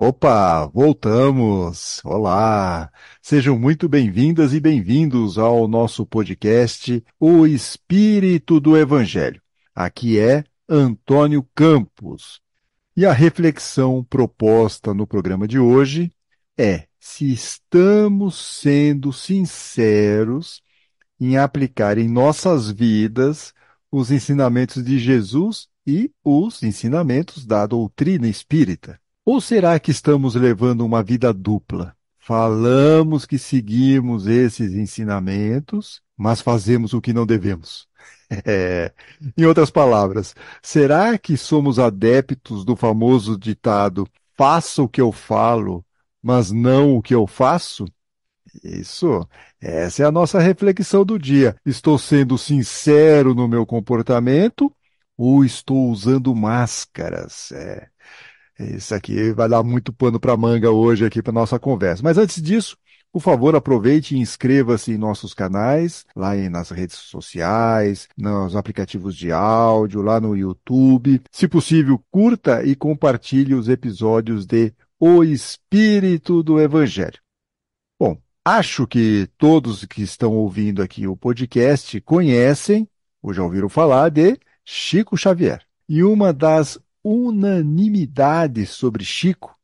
Opa, voltamos! Olá! Sejam muito bem-vindas e bem-vindos ao nosso podcast O Espírito do Evangelho. Aqui é Antônio Campos. E a reflexão proposta no programa de hoje é se estamos sendo sinceros em aplicar em nossas vidas os ensinamentos de Jesus e os ensinamentos da doutrina espírita. Ou será que estamos levando uma vida dupla? Falamos que seguimos esses ensinamentos, mas fazemos o que não devemos. É. Em outras palavras, será que somos adeptos do famoso ditado faça o que eu falo, mas não o que eu faço? Isso, essa é a nossa reflexão do dia. Estou sendo sincero no meu comportamento ou estou usando máscaras? É. Isso aqui vai dar muito pano para manga hoje aqui para nossa conversa. Mas antes disso, por favor, aproveite e inscreva-se em nossos canais, lá nas redes sociais, nos aplicativos de áudio, lá no YouTube. Se possível, curta e compartilhe os episódios de O Espírito do Evangelho. Bom, acho que todos que estão ouvindo aqui o podcast conhecem, ou já ouviram falar, de Chico Xavier. E uma das unanimidade sobre Chico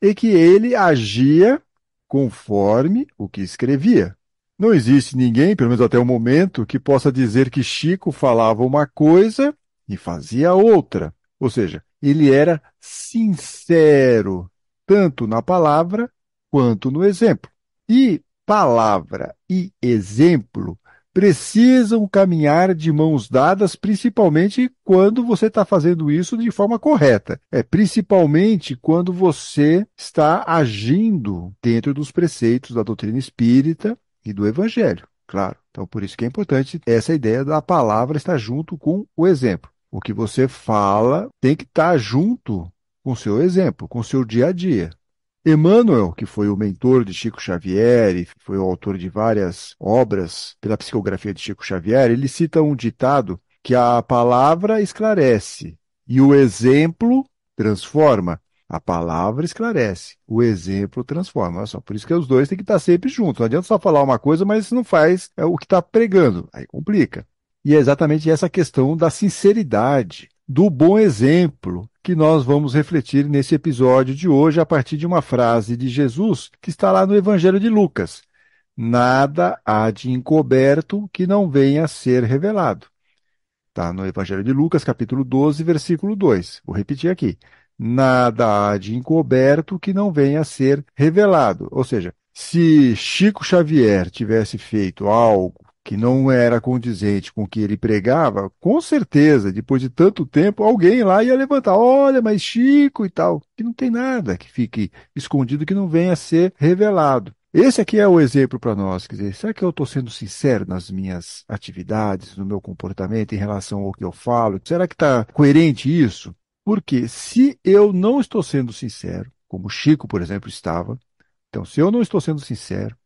é que ele agia conforme o que escrevia. Não existe ninguém, pelo menos até o momento, que possa dizer que Chico falava uma coisa e fazia outra. Ou seja, ele era sincero, tanto na palavra quanto no exemplo. E palavra e exemplo precisam caminhar de mãos dadas, principalmente quando você está fazendo isso de forma correta. É principalmente quando você está agindo dentro dos preceitos da doutrina espírita e do evangelho, claro. Então, por isso que é importante essa ideia da palavra estar junto com o exemplo. O que você fala tem que estar junto com o seu exemplo, com o seu dia a dia. Emmanuel, que foi o mentor de Chico Xavier e foi o autor de várias obras pela psicografia de Chico Xavier, ele cita um ditado que a palavra esclarece e o exemplo transforma. A palavra esclarece, o exemplo transforma. Olha só, por isso que os dois têm que estar sempre juntos. Não adianta só falar uma coisa, mas não faz é o que está pregando. Aí complica. E é exatamente essa questão da sinceridade, do bom exemplo, que nós vamos refletir nesse episódio de hoje a partir de uma frase de Jesus que está lá no Evangelho de Lucas. Nada há de encoberto que não venha a ser revelado. Está no Evangelho de Lucas, capítulo 12, versículo 2. Vou repetir aqui. Nada há de encoberto que não venha a ser revelado. Ou seja, se Chico Xavier tivesse feito algo que não era condizente com o que ele pregava, com certeza, depois de tanto tempo, alguém lá ia levantar, olha, mas Chico e tal, que não tem nada que fique escondido que não venha a ser revelado. Esse aqui é o exemplo para nós, quer dizer, será que eu estou sendo sincero nas minhas atividades, no meu comportamento em relação ao que eu falo? Será que está coerente isso? Porque se eu não estou sendo sincero, como Chico, por exemplo, estava, então se eu não estou sendo sincero,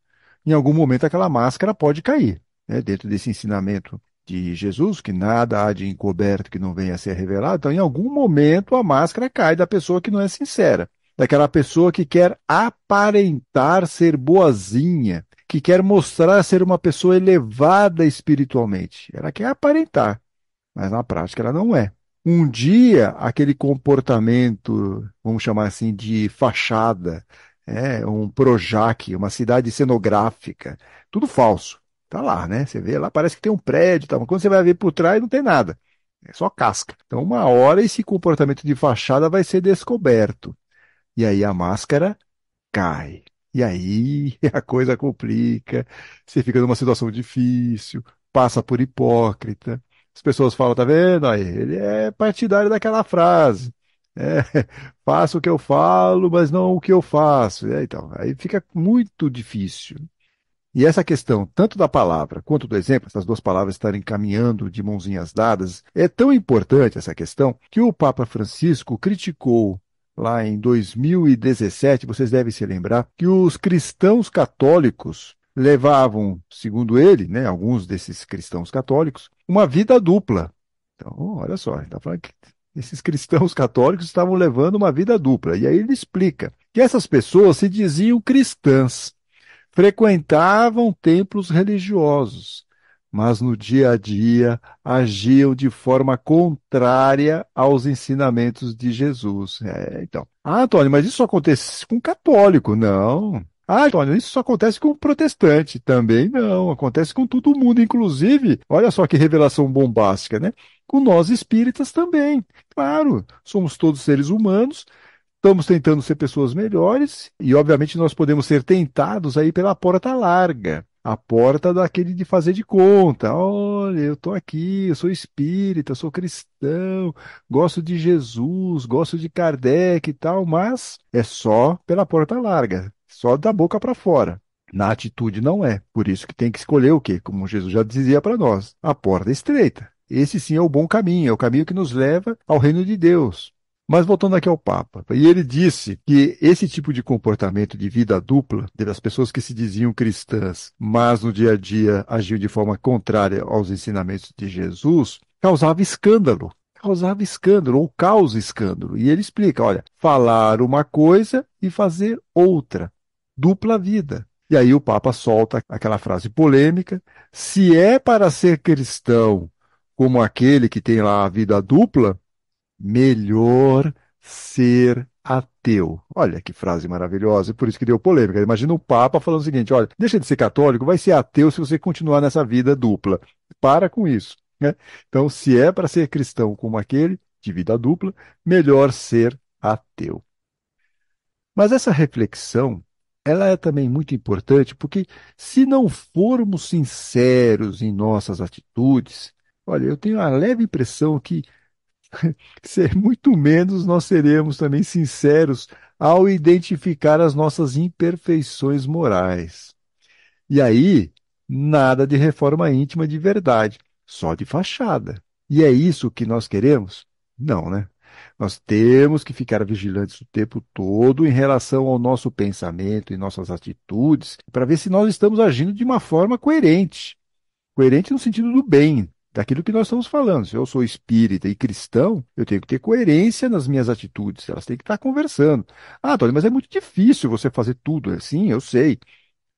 em algum momento aquela máscara pode cair né, dentro desse ensinamento de Jesus, que nada há de encoberto que não venha a ser revelado, então em algum momento a máscara cai da pessoa que não é sincera, daquela pessoa que quer aparentar ser boazinha, que quer mostrar ser uma pessoa elevada espiritualmente. Ela quer aparentar, mas na prática ela não é. Um dia, aquele comportamento, vamos chamar assim, de fachada, é, um Projac, uma cidade cenográfica, tudo falso. Tá lá, né? Você vê lá, parece que tem um prédio, tá? mas quando você vai ver por trás não tem nada. É só casca. Então, uma hora esse comportamento de fachada vai ser descoberto. E aí a máscara cai. E aí a coisa complica. Você fica numa situação difícil, passa por hipócrita. As pessoas falam, tá vendo? Aí, ele é partidário daquela frase. É, faço o que eu falo, mas não o que eu faço. É, então, aí fica muito difícil. E essa questão, tanto da palavra quanto do exemplo, essas duas palavras estarem caminhando de mãozinhas dadas, é tão importante essa questão que o Papa Francisco criticou lá em 2017, vocês devem se lembrar, que os cristãos católicos levavam, segundo ele, né, alguns desses cristãos católicos, uma vida dupla. Então, olha só, ele está falando que esses cristãos católicos estavam levando uma vida dupla. E aí ele explica que essas pessoas se diziam cristãs, frequentavam templos religiosos, mas no dia a dia agiam de forma contrária aos ensinamentos de Jesus. É, então, ah, Antônio, mas isso acontece com católico? Não. Ah, Antônio, isso só acontece com protestante. Também não. Acontece com todo mundo, inclusive, olha só que revelação bombástica, né? Com nós espíritas também. Claro, somos todos seres humanos, estamos tentando ser pessoas melhores e, obviamente, nós podemos ser tentados aí pela porta larga a porta daquele de fazer de conta. Olha, eu estou aqui, eu sou espírita, sou cristão, gosto de Jesus, gosto de Kardec e tal, mas é só pela porta larga, só da boca para fora. Na atitude não é. Por isso que tem que escolher o quê? Como Jesus já dizia para nós, a porta estreita. Esse sim é o bom caminho, é o caminho que nos leva ao reino de Deus. Mas voltando aqui ao Papa, e ele disse que esse tipo de comportamento de vida dupla, das pessoas que se diziam cristãs, mas no dia a dia agiam de forma contrária aos ensinamentos de Jesus, causava escândalo. Causava escândalo, ou causa escândalo. E ele explica: olha, falar uma coisa e fazer outra. Dupla vida. E aí o Papa solta aquela frase polêmica: se é para ser cristão como aquele que tem lá a vida dupla, melhor ser ateu. Olha que frase maravilhosa, por isso que deu polêmica. Imagina o Papa falando o seguinte: olha, deixa de ser católico, vai ser ateu se você continuar nessa vida dupla. Para com isso. Né? Então, se é para ser cristão como aquele, de vida dupla, melhor ser ateu. Mas essa reflexão, ela é também muito importante porque se não formos sinceros em nossas atitudes, olha, eu tenho a leve impressão que ser muito menos nós seremos também sinceros ao identificar as nossas imperfeições morais. E aí, nada de reforma íntima de verdade, só de fachada. E é isso que nós queremos? Não, né? Nós temos que ficar vigilantes o tempo todo em relação ao nosso pensamento e nossas atitudes, para ver se nós estamos agindo de uma forma coerente. Coerente no sentido do bem, daquilo que nós estamos falando. Se eu sou espírita e cristão, eu tenho que ter coerência nas minhas atitudes, elas têm que estar conversando. Ah, Antônio, mas é muito difícil você fazer tudo. Sim, eu sei.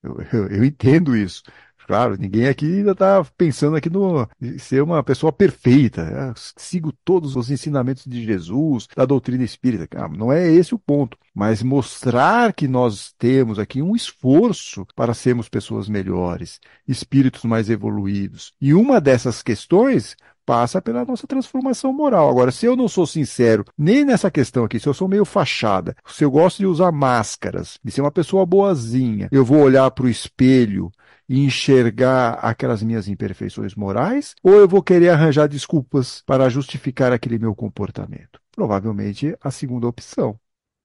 Eu, eu, eu entendo isso. Claro, ninguém aqui ainda está pensando aqui no ser uma pessoa perfeita. Né? Sigo todos os ensinamentos de Jesus, da doutrina espírita. Ah, não é esse o ponto. Mas mostrar que nós temos aqui um esforço para sermos pessoas melhores, espíritos mais evoluídos. E uma dessas questões passa pela nossa transformação moral. Agora, se eu não sou sincero nem nessa questão aqui, se eu sou meio fachada, se eu gosto de usar máscaras, de ser uma pessoa boazinha, eu vou olhar para o espelho enxergar aquelas minhas imperfeições morais, ou eu vou querer arranjar desculpas para justificar aquele meu comportamento? Provavelmente a segunda opção.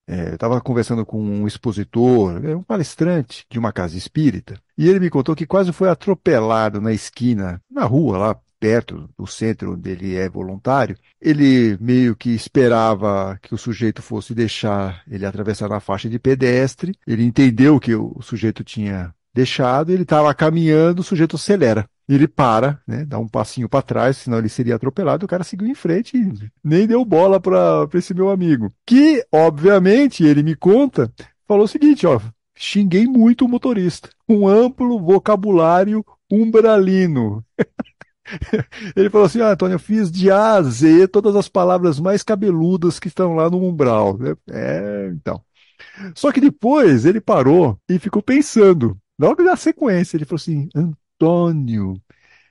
É, eu estava conversando com um expositor, é, um palestrante de uma casa espírita, e ele me contou que quase foi atropelado na esquina, na rua lá, perto do centro onde ele é voluntário, ele meio que esperava que o sujeito fosse deixar ele atravessar na faixa de pedestre. Ele entendeu que o sujeito tinha deixado, ele estava caminhando, o sujeito acelera. Ele para, né, dá um passinho para trás, senão ele seria atropelado. O cara seguiu em frente e nem deu bola para esse meu amigo. Que, obviamente, ele me conta, falou o seguinte: ó, xinguei muito o motorista. Um amplo vocabulário umbralino. Ele falou assim: ah, Antônio, eu fiz de A a Z todas as palavras mais cabeludas que estão lá no umbral. É, então. Só que depois ele parou e ficou pensando. Logo na sequência, ele falou assim: Antônio,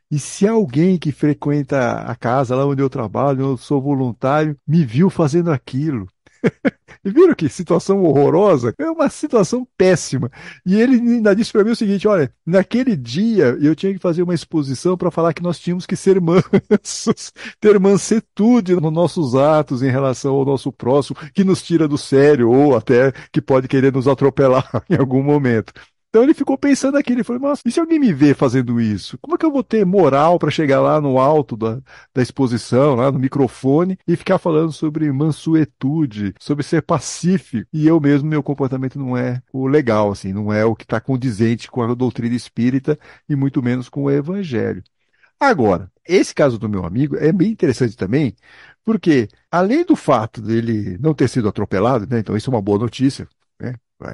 e se alguém que frequenta a casa lá onde eu trabalho, eu sou voluntário, me viu fazendo aquilo? E viram que situação horrorosa? É uma situação péssima. E ele ainda disse para mim o seguinte: olha, naquele dia eu tinha que fazer uma exposição para falar que nós tínhamos que ser mansos, ter mansetude nos nossos atos em relação ao nosso próximo, que nos tira do sério, ou até que pode querer nos atropelar em algum momento. Então ele ficou pensando aqui, ele falou, nossa, e se alguém me ver fazendo isso? Como é que eu vou ter moral para chegar lá no alto da, da exposição, lá no microfone, e ficar falando sobre mansuetude, sobre ser pacífico? E eu mesmo, meu comportamento não é o legal, assim, não é o que está condizente com a doutrina espírita e muito menos com o evangelho. Agora, esse caso do meu amigo é bem interessante também, porque além do fato dele não ter sido atropelado, né, então isso é uma boa notícia?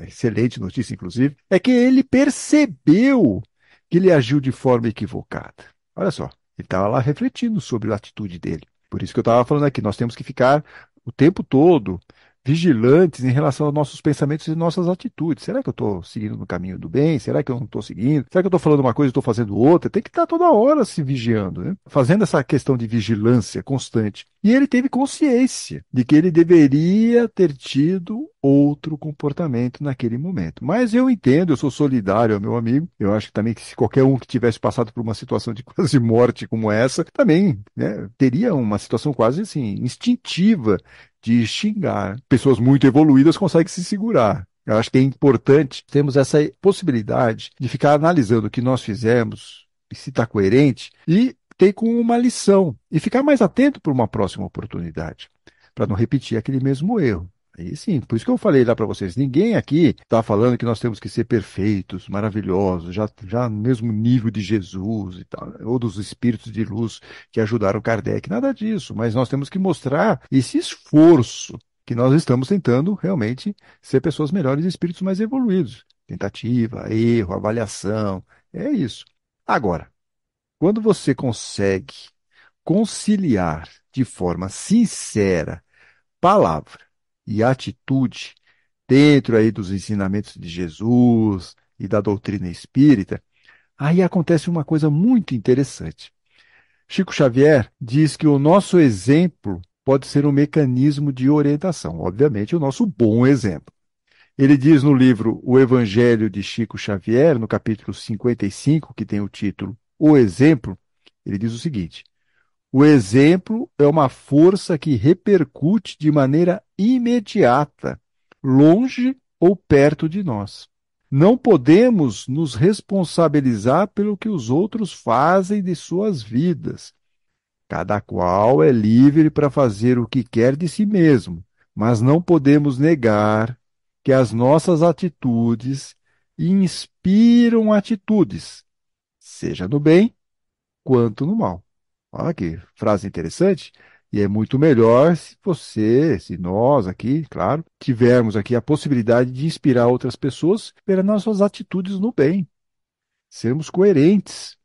Excelente notícia, inclusive, é que ele percebeu que ele agiu de forma equivocada. Olha só, ele estava lá refletindo sobre a atitude dele. Por isso que eu estava falando aqui, nós temos que ficar o tempo todo vigilantes em relação aos nossos pensamentos e nossas atitudes. Será que eu estou seguindo no caminho do bem? Será que eu não estou seguindo? Será que eu estou falando uma coisa e estou fazendo outra? Tem que estar toda hora se vigiando, né? fazendo essa questão de vigilância constante. E ele teve consciência de que ele deveria ter tido outro comportamento naquele momento. Mas eu entendo, eu sou solidário ao meu amigo. Eu acho também que se qualquer um que tivesse passado por uma situação de quase morte como essa, também né, teria uma situação quase assim instintiva de xingar. Pessoas muito evoluídas conseguem se segurar. Eu acho que é importante termos essa possibilidade de ficar analisando o que nós fizemos, se está coerente, e ter como uma lição, e ficar mais atento para uma próxima oportunidade, para não repetir aquele mesmo erro. Aí sim, por isso que eu falei lá para vocês, ninguém aqui está falando que nós temos que ser perfeitos, maravilhosos, já, já no mesmo nível de Jesus e tal, ou dos espíritos de luz que ajudaram Kardec, nada disso, mas nós temos que mostrar esse esforço que nós estamos tentando realmente ser pessoas melhores e espíritos mais evoluídos. Tentativa, erro, avaliação, é isso. Agora, quando você consegue conciliar de forma sincera palavra, e atitude dentro aí dos ensinamentos de Jesus e da doutrina espírita, aí acontece uma coisa muito interessante. Chico Xavier diz que o nosso exemplo pode ser um mecanismo de orientação, obviamente o nosso bom exemplo. Ele diz no livro O Evangelho de Chico Xavier, no capítulo 55, que tem o título O Exemplo, ele diz o seguinte: o exemplo é uma força que repercute de maneira imediata, longe ou perto de nós. Não podemos nos responsabilizar pelo que os outros fazem de suas vidas. Cada qual é livre para fazer o que quer de si mesmo, mas não podemos negar que as nossas atitudes inspiram atitudes, seja no bem quanto no mal. Olha que frase interessante. E é muito melhor se você, se nós aqui, claro, tivermos aqui a possibilidade de inspirar outras pessoas pelas nossas atitudes no bem. Sermos coerentes.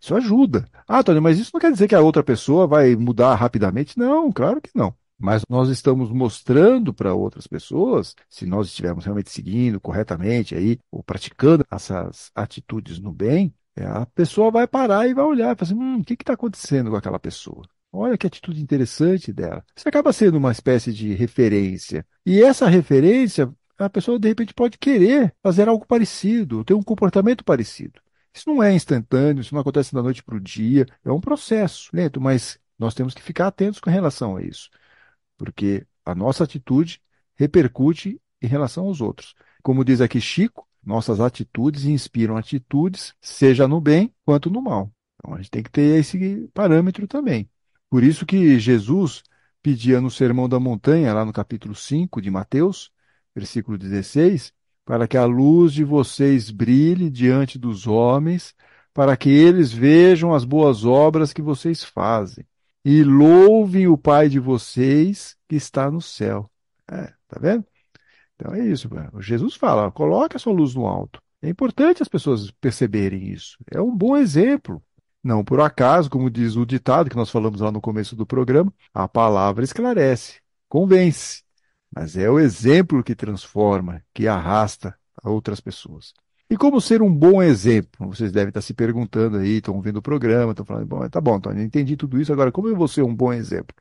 Isso ajuda. Ah, Tony, mas isso não quer dizer que a outra pessoa vai mudar rapidamente? Não, claro que não. Mas nós estamos mostrando para outras pessoas, se nós estivermos realmente seguindo corretamente aí, ou praticando essas atitudes no bem, é, a pessoa vai parar e vai olhar e falar assim, hum, o que está acontecendo com aquela pessoa? Olha que atitude interessante dela. Isso acaba sendo uma espécie de referência. E essa referência, a pessoa de repente pode querer fazer algo parecido, ter um comportamento parecido. Isso não é instantâneo, isso não acontece da noite para o dia, é um processo lento, mas nós temos que ficar atentos com relação a isso, porque a nossa atitude repercute em relação aos outros. Como diz aqui Chico, nossas atitudes inspiram atitudes, seja no bem quanto no mal. Então a gente tem que ter esse parâmetro também. Por isso que Jesus pedia no Sermão da Montanha, lá no capítulo 5 de Mateus, versículo 16, para que a luz de vocês brilhe diante dos homens, para que eles vejam as boas obras que vocês fazem e louvem o Pai de vocês que está no céu. É, tá vendo? Então é isso. Jesus fala: coloque a sua luz no alto. É importante as pessoas perceberem isso. É um bom exemplo. Não por acaso, como diz o ditado que nós falamos lá no começo do programa, a palavra esclarece, convence, mas é o exemplo que transforma, que arrasta outras pessoas. E como ser um bom exemplo? Vocês devem estar se perguntando aí, estão vendo o programa, estão falando, bom, tá bom, Tony, entendi tudo isso, agora como eu vou ser um bom exemplo?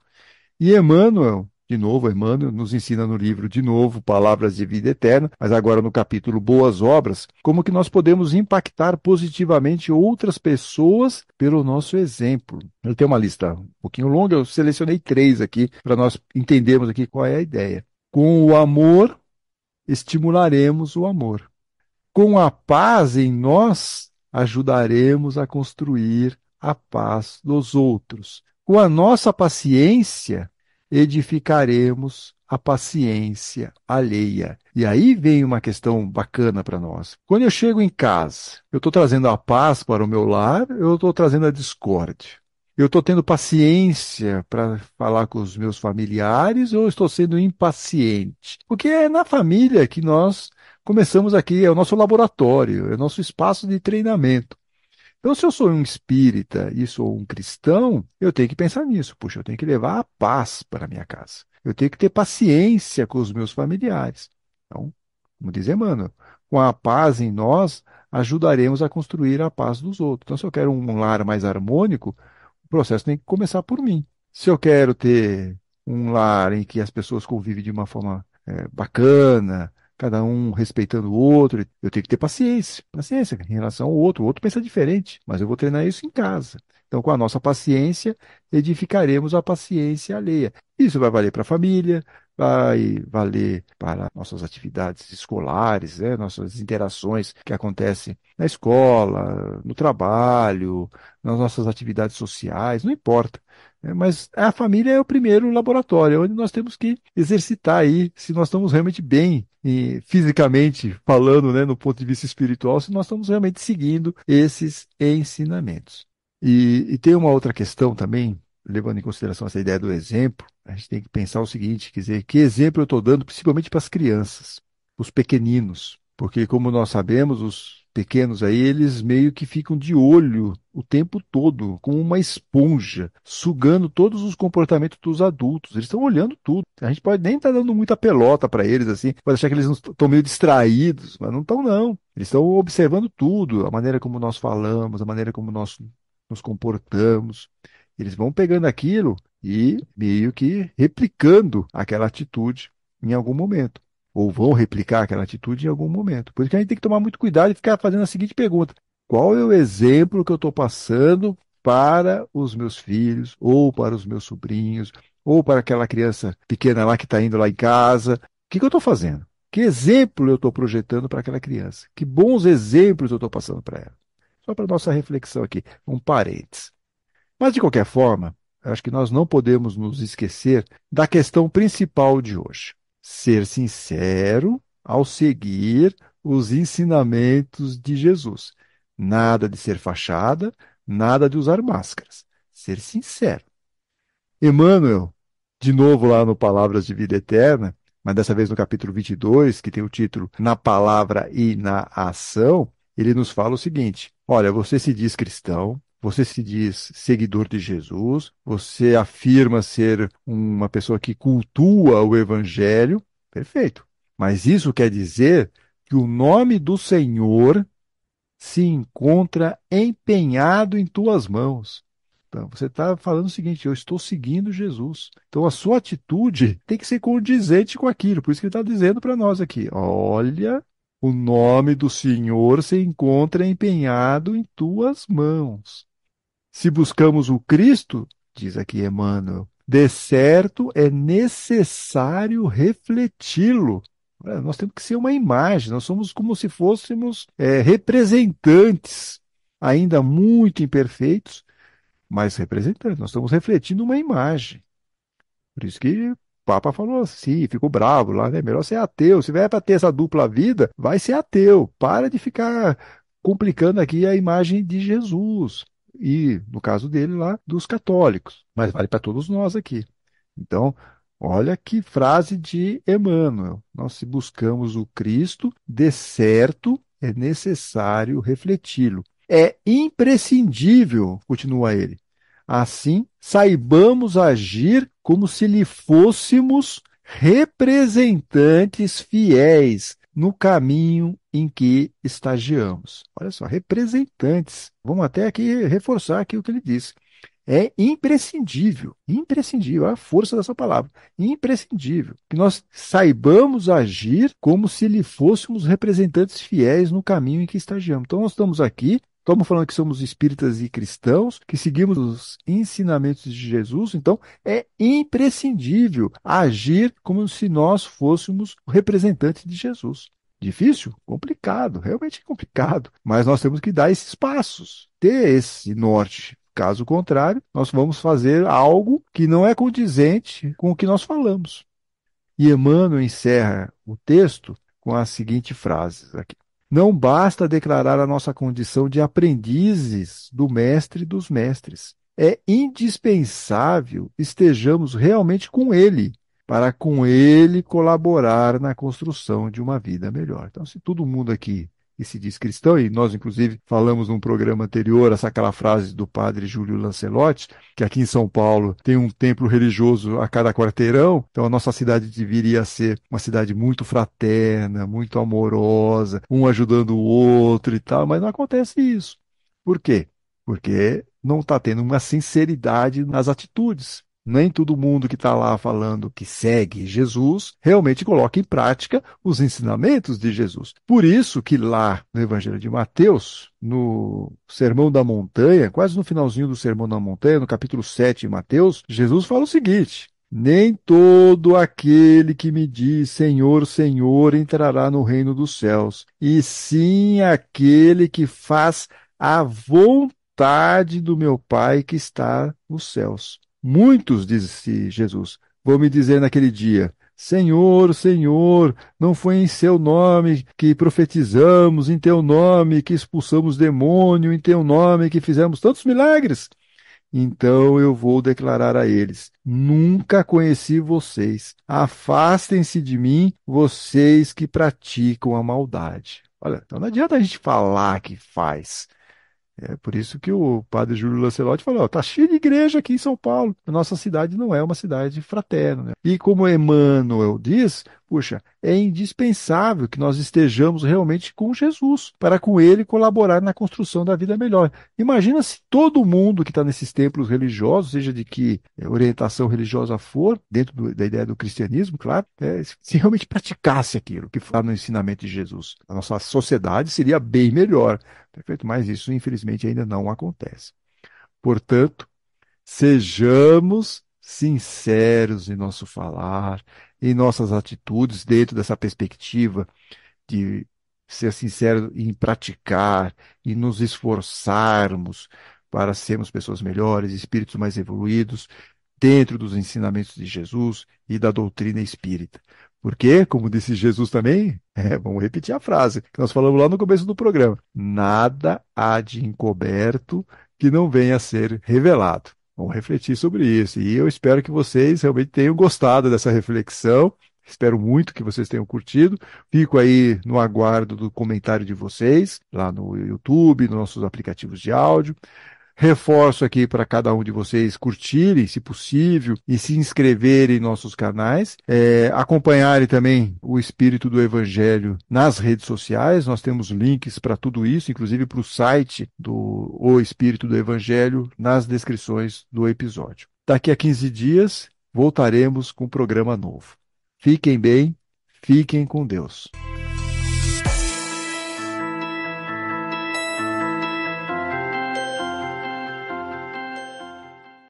E Emmanuel de novo, Emmanuel nos ensina no livro, de novo, Palavras de Vida Eterna, mas agora no capítulo Boas Obras, como que nós podemos impactar positivamente outras pessoas pelo nosso exemplo. Eu tenho uma lista um pouquinho longa, eu selecionei três aqui para nós entendermos aqui qual é a ideia. Com o amor, estimularemos o amor. Com a paz em nós, ajudaremos a construir a paz dos outros. Com a nossa paciência, edificaremos a paciência alheia. E aí vem uma questão bacana para nós. Quando eu chego em casa, eu estou trazendo a paz para o meu lar, eu estou trazendo a discórdia. Eu estou tendo paciência para falar com os meus familiares ou estou sendo impaciente? Porque é na família que nós começamos aqui, é o nosso laboratório, é o nosso espaço de treinamento. Então, se eu sou um espírita e sou um cristão, eu tenho que pensar nisso. Puxa, eu tenho que levar a paz para a minha casa. Eu tenho que ter paciência com os meus familiares. Então, como diz Emmanuel, com a paz em nós, ajudaremos a construir a paz dos outros. Então, se eu quero um lar mais harmônico, o processo tem que começar por mim. Se eu quero ter um lar em que as pessoas convivem de uma forma é, bacana, cada um respeitando o outro. Eu tenho que ter paciência, paciência em relação ao outro. O outro pensa diferente, mas eu vou treinar isso em casa. Então, com a nossa paciência, edificaremos a paciência alheia. Isso vai valer para a família, vai valer para nossas atividades escolares, né? nossas interações que acontecem na escola, no trabalho, nas nossas atividades sociais, não importa. É, mas a família é o primeiro laboratório, onde nós temos que exercitar aí se nós estamos realmente bem e, fisicamente falando, né, no ponto de vista espiritual, se nós estamos realmente seguindo esses ensinamentos. E, e tem uma outra questão também, levando em consideração essa ideia do exemplo, a gente tem que pensar o seguinte, quer dizer, que exemplo eu estou dando principalmente para as crianças, os pequeninos, porque como nós sabemos, os pequenos aí, eles meio que ficam de olho o tempo todo, como uma esponja, sugando todos os comportamentos dos adultos. Eles estão olhando tudo. A gente pode nem estar tá dando muita pelota para eles, assim, pode achar que eles estão meio distraídos, mas não estão, não. Eles estão observando tudo, a maneira como nós falamos, a maneira como nós nos comportamos. Eles vão pegando aquilo e meio que replicando aquela atitude em algum momento ou vão replicar aquela atitude em algum momento. Por isso que a gente tem que tomar muito cuidado e ficar fazendo a seguinte pergunta: qual é o exemplo que eu estou passando para os meus filhos, ou para os meus sobrinhos, ou para aquela criança pequena lá que está indo lá em casa? O que, que eu estou fazendo? Que exemplo eu estou projetando para aquela criança? Que bons exemplos eu estou passando para ela? Só para nossa reflexão aqui, um parênteses. Mas, de qualquer forma, acho que nós não podemos nos esquecer da questão principal de hoje ser sincero ao seguir os ensinamentos de Jesus. Nada de ser fachada, nada de usar máscaras. Ser sincero. Emmanuel, de novo lá no Palavras de Vida Eterna, mas dessa vez no capítulo 22, que tem o título Na Palavra e na Ação, ele nos fala o seguinte: Olha, você se diz cristão, você se diz seguidor de Jesus, você afirma ser uma pessoa que cultua o Evangelho, perfeito. Mas isso quer dizer que o nome do Senhor se encontra empenhado em tuas mãos. Então, você está falando o seguinte: eu estou seguindo Jesus. Então, a sua atitude tem que ser condizente com aquilo. Por isso que ele está dizendo para nós aqui: olha, o nome do Senhor se encontra empenhado em tuas mãos. Se buscamos o Cristo, diz aqui Emmanuel, de certo é necessário refleti-lo. Nós temos que ser uma imagem, nós somos como se fôssemos é, representantes, ainda muito imperfeitos, mas representantes. Nós estamos refletindo uma imagem. Por isso que o Papa falou assim, ficou bravo lá, né? Melhor ser ateu. Se vier para ter essa dupla vida, vai ser ateu. Para de ficar complicando aqui a imagem de Jesus e, no caso dele lá, dos católicos, mas vale para todos nós aqui. Então, olha que frase de Emmanuel. Nós, se buscamos o Cristo, de certo é necessário refleti-lo. É imprescindível, continua ele. Assim, saibamos agir como se lhe fôssemos representantes fiéis no caminho em que estagiamos. Olha só, representantes. Vamos até aqui reforçar aqui o que ele disse. É imprescindível, imprescindível, a força dessa palavra, imprescindível, que nós saibamos agir como se lhe fôssemos representantes fiéis no caminho em que estagiamos. Então, nós estamos aqui Estamos falando que somos espíritas e cristãos, que seguimos os ensinamentos de Jesus, então é imprescindível agir como se nós fôssemos representantes de Jesus. Difícil? Complicado, realmente complicado. Mas nós temos que dar esses passos, ter esse norte. Caso contrário, nós vamos fazer algo que não é condizente com o que nós falamos. E Emmanuel encerra o texto com as seguintes frases aqui. Não basta declarar a nossa condição de aprendizes do Mestre dos Mestres. é indispensável estejamos realmente com Ele, para com Ele colaborar na construção de uma vida melhor. Então, se todo mundo aqui que se diz cristão, e nós, inclusive, falamos num programa anterior essa aquela frase do padre Júlio Lancelotti, que aqui em São Paulo tem um templo religioso a cada quarteirão, então a nossa cidade deveria ser uma cidade muito fraterna, muito amorosa, um ajudando o outro e tal, mas não acontece isso. Por quê? Porque não está tendo uma sinceridade nas atitudes. Nem todo mundo que está lá falando que segue Jesus realmente coloca em prática os ensinamentos de Jesus. Por isso que lá no Evangelho de Mateus, no Sermão da Montanha, quase no finalzinho do Sermão da Montanha, no capítulo 7 de Mateus, Jesus fala o seguinte: nem todo aquele que me diz Senhor, Senhor entrará no reino dos céus, e sim aquele que faz a vontade do meu Pai que está nos céus. Muitos, disse Jesus, vão me dizer naquele dia: Senhor, Senhor, não foi em seu nome que profetizamos, em teu nome que expulsamos demônio, em teu nome que fizemos tantos milagres? Então eu vou declarar a eles: Nunca conheci vocês. Afastem-se de mim, vocês que praticam a maldade. Olha, então não adianta a gente falar que faz. É por isso que o padre Júlio Lancelotti falou: está cheio de igreja aqui em São Paulo. A nossa cidade não é uma cidade fraterna. Né? E como Emmanuel diz, puxa, é indispensável que nós estejamos realmente com Jesus, para com ele colaborar na construção da vida melhor. Imagina se todo mundo que está nesses templos religiosos, seja de que orientação religiosa for, dentro do, da ideia do cristianismo, claro, é, se realmente praticasse aquilo que fala no ensinamento de Jesus. A nossa sociedade seria bem melhor. Perfeito? Mas isso, infelizmente, ainda não acontece. Portanto, sejamos sinceros em nosso falar, em nossas atitudes, dentro dessa perspectiva de ser sincero em praticar e nos esforçarmos para sermos pessoas melhores, espíritos mais evoluídos, dentro dos ensinamentos de Jesus e da doutrina espírita. Porque, como disse Jesus também, é, vamos repetir a frase que nós falamos lá no começo do programa: nada há de encoberto que não venha a ser revelado. Vamos refletir sobre isso. E eu espero que vocês realmente tenham gostado dessa reflexão. Espero muito que vocês tenham curtido. Fico aí no aguardo do comentário de vocês, lá no YouTube, nos nossos aplicativos de áudio. Reforço aqui para cada um de vocês curtirem, se possível, e se inscreverem em nossos canais, é, acompanharem também o espírito do Evangelho nas redes sociais. Nós temos links para tudo isso, inclusive para o site do O Espírito do Evangelho, nas descrições do episódio. Daqui a 15 dias voltaremos com um programa novo. Fiquem bem, fiquem com Deus.